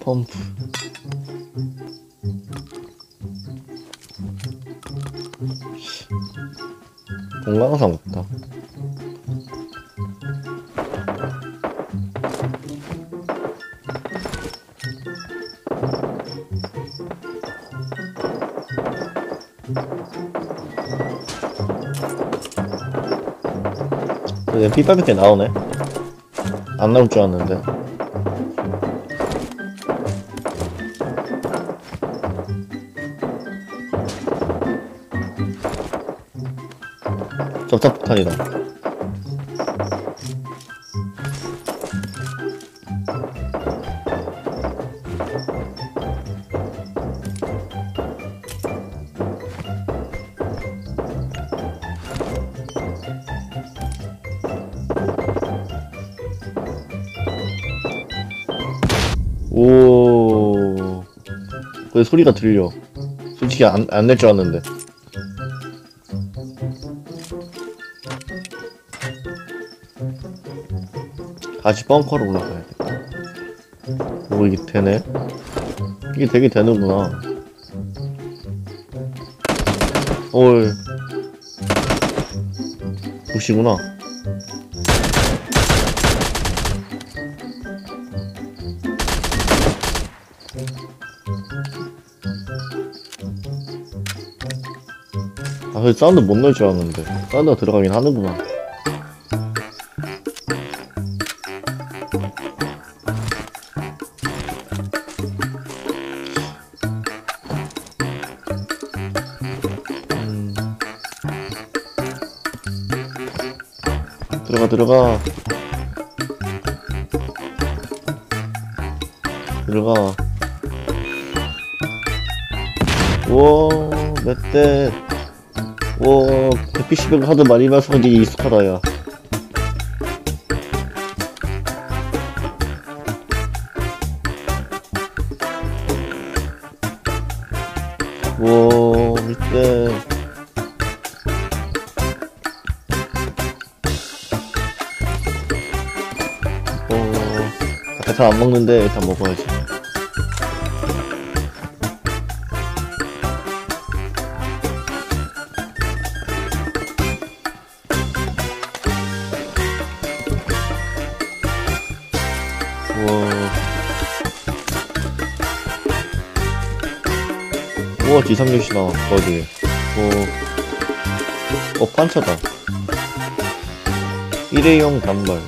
펌프. 공강상 없다. 근데 삐빠삐게 나오네 안 나올 줄 알았는데. 접착폭탄이다 소리가 들려. 솔직히 안, 안 낼 줄 알았는데. 다시 벙커로 올라가야겠다. 오, 이게 되네? 이게 되게 되는구나. 올. 보시구나. 아, 그 사운드 못 넣을 줄 알았는데. 사운드가 들어가긴 하는구나. 하도 많이 봐서 이제 익숙하다, 야. 와, 밑에. 어, 아까 잘 안 먹는데 일단 먹어야지. 우와. 우와, 지상렬씨 나와, 거기. 오. 어, 판차다. 일회용 단발.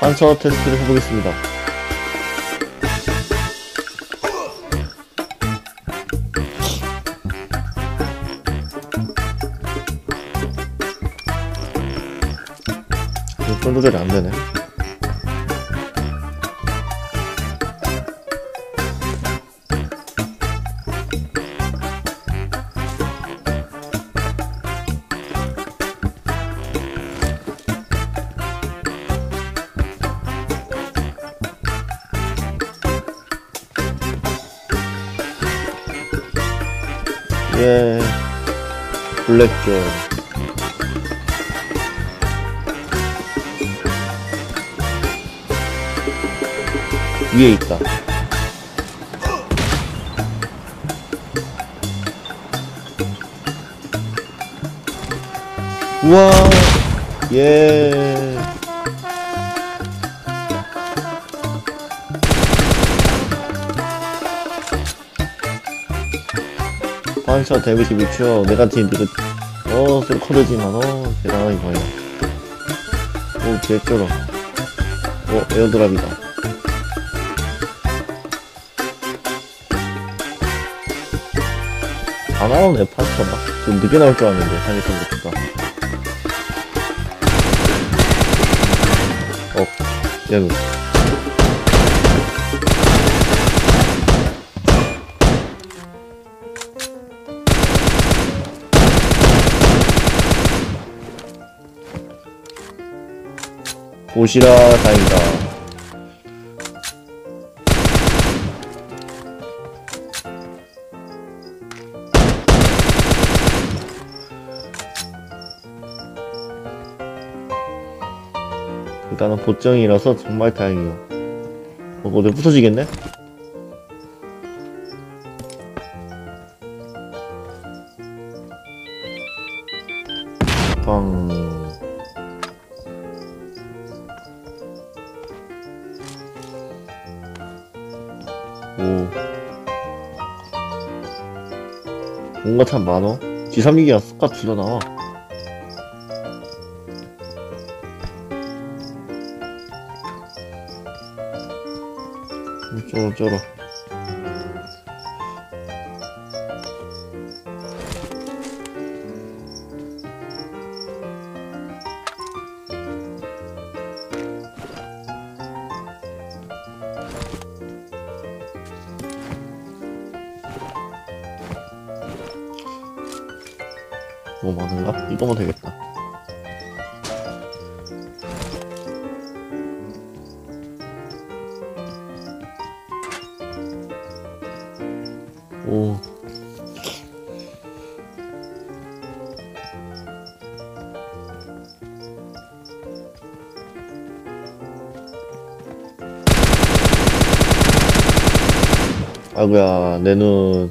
판처 테스트를 해보겠습니다. 손 조절이 안 되네. 예, 블랙존. 위에 있다. 우와, 예. 반샷 데미지 미쳐. 내가 팀 이거, 어, 셀커드지만, 어, 대단하게 봐요. 오, 개쩔어. 어, 에어드랍이다. 다 나오네 파스타가 좀 늦게 나올 줄 알았는데 생각했던 것보다. 어 얘는. 보시라 다행이다 일단은 보정이라서 정말 다행이요. 어, 뭐, 내 부서지겠네? 빵. 오. 뭔가 참 많어. G3기가 쑥가 둘러 나와. 쫄어 쫄어. 너무 많은가? 이거면 되겠다. 아구야, 내 눈.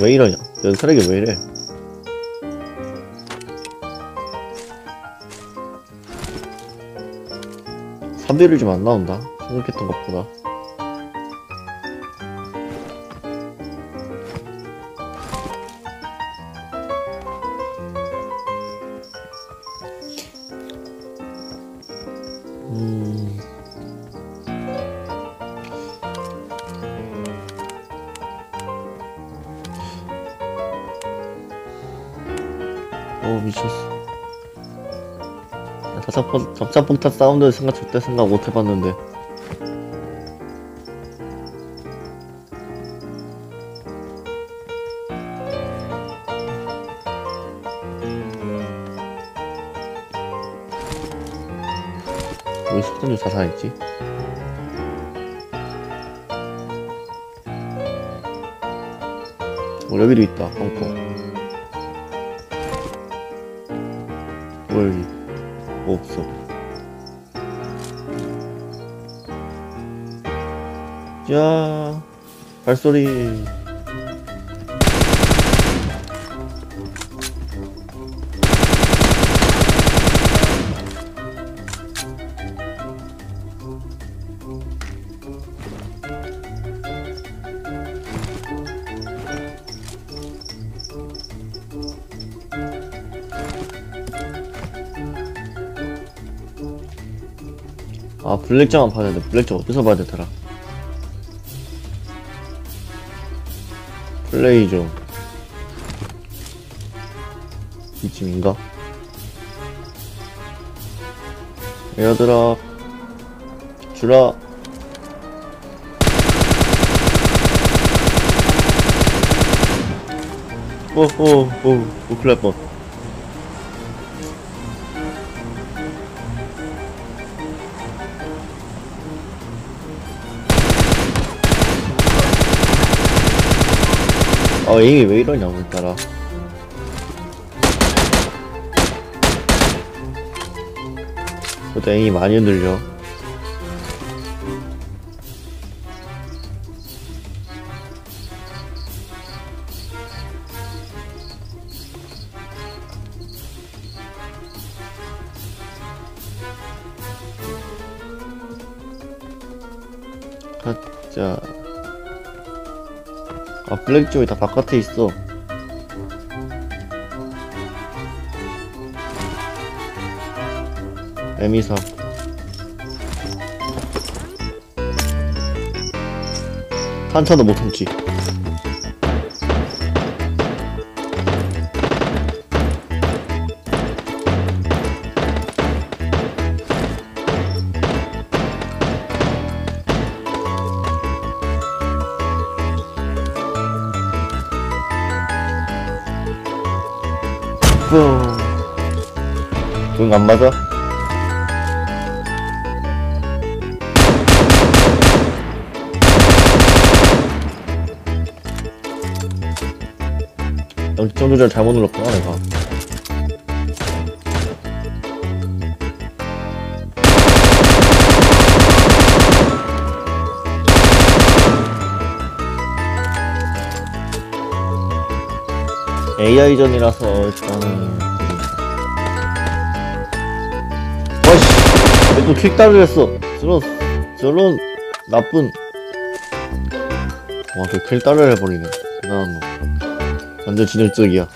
왜 이러냐? 연사력이 왜 이래? 사비를 좀 안 나온다. 생각했던 것보다. 접착폭, 접착폭탄 사운드 생각 절대 생각 못 해봤는데. 왜 속전주 자살했지? 어 여기도 있다 펑펑 뭘뭐 없어. 야 발소리 블랙장만 돼. 블랙장 어디서 봐야 되더라? 플레이 좀 이쯤인가? 에어드랍. 주라. 오오 오 오, 큰일 날 뻔 아 에임이 왜 이러냐 오늘따라. 저도 에임이 많이 흔들려 블랙 쪽이 다 바깥에 있어. 에미사. 한차도 못 참지 응, 안 맞아? 영점 조절 잘못 눌렀구나, 내가. AI전이라서 일단은 얘또 킥다를 했어 저런 저런 나쁜 와저 킬다를 해버리네. 대단한 놈. 완전 지능적이야.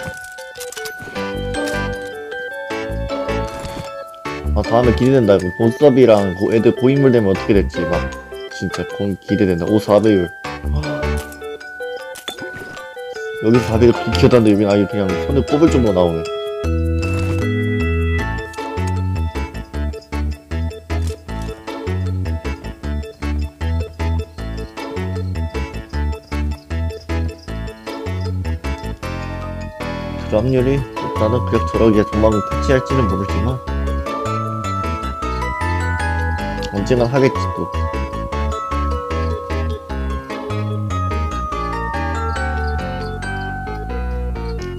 아 다음에 기대된다. 이거 보스업이랑 고- 애들 고인물 되면 어떻게 될지 막 진짜 고, 기대된다. 오 4배율. 여기서 4배율 비켜다는데 여긴 아예 그냥 손에 꼽을 정도 나오네 드랍률이 일단은 그럭저럭이야 조만 패치할지는 모르지만 언젠간 하겠지 또.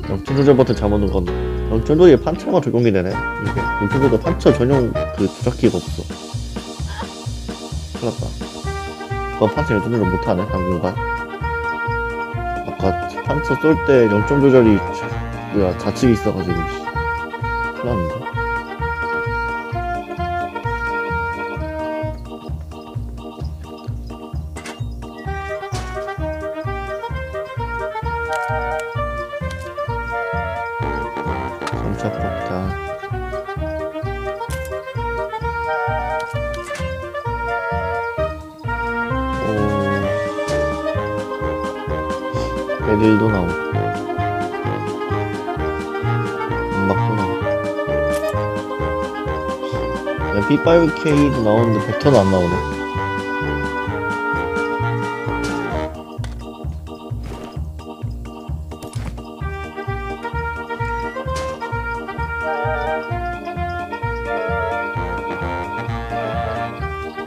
영천 조절 버튼 넣은 건 조절에 판처가 적용이 되네. 이게 조절 판처 전용 그 조작기가 없어. 큰일 났다. 그건 판처 조절 못하네 당분간. 아까 판처 쏠 때 영점 조절이 자- 뭐야 좌측이 있어가지고 씨. 큰일 났는 B5K도 나오는데 벡터는 안 나오네.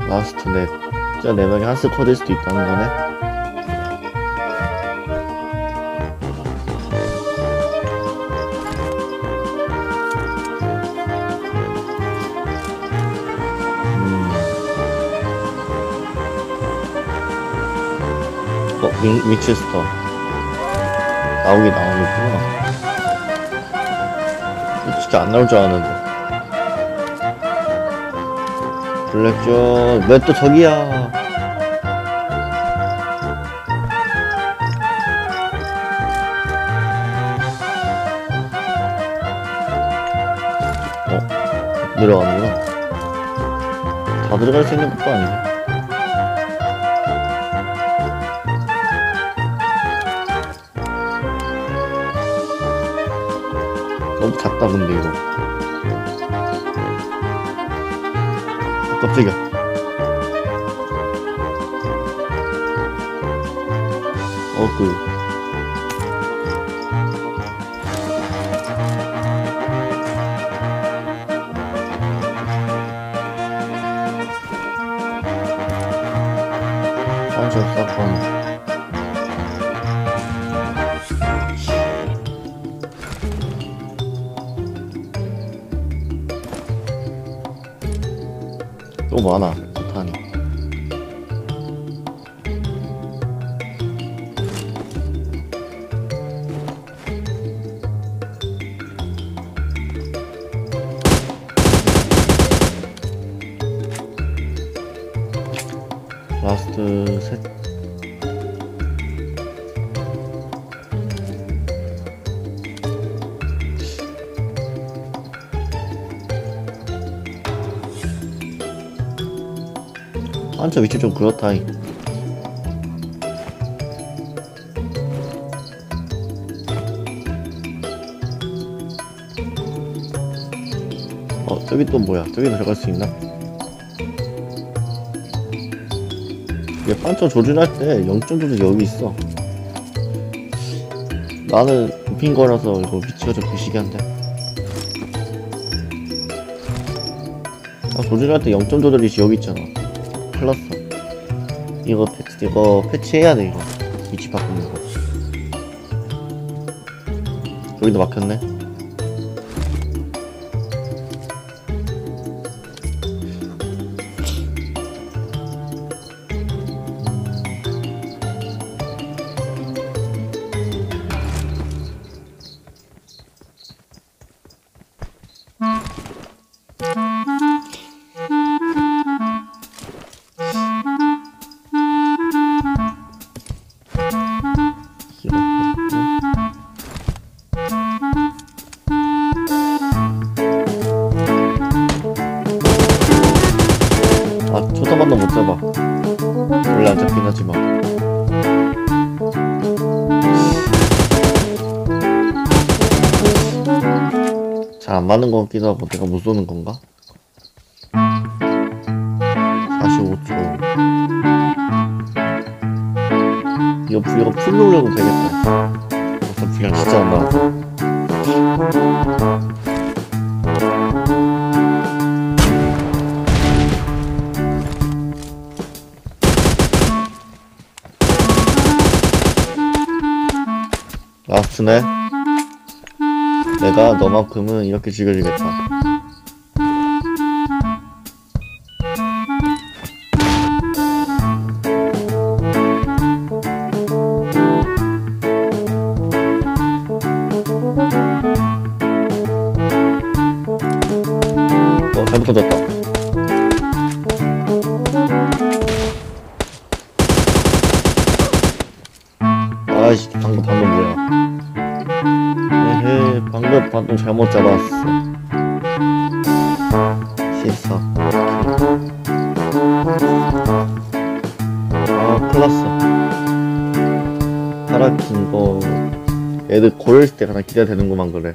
라스트 넷. 진짜 네 명이 한스 코드일 수도 있다는 거네 어, 윈, 위체스터. 나오긴 나오는구나. 솔직히 안 나올 줄 알았는데. 블랙존, 왜 또 저기야? 어, 들어가는구나. 다 들어갈 수 있는 것도 아니고. 너무 작다 근데 이거. 어, 깜짝이야 어그 또 많아 한자 위치 좀 그렇다 이. 어 저기 또 뭐야 저기 들어갈 수 있나? 이게 판처 조준할 때 영점 조준 여기 있어 나는 높인 거라서 이거 위치가 좀 부시기한데 아, 조준할 때 0점 조절이 여기 있잖아 플러스. 이거 패치, 이거 패치해야 돼, 이거. 위치 바꾸는 거. 여기도 막혔네. 같기도 하고 내가 못 쏘는 건가? 45초. 이거, 이거 풀로 올려도 되겠다. 어차피 그냥 진짜 안 나와. 라스트네. 내가 너만큼은 이렇게 죽여주겠다. 방금 잘못 잡았어. 실사. 아, 클났어. 파라킨 거, 애들 고일 때 가장 기대되는구만, 그래.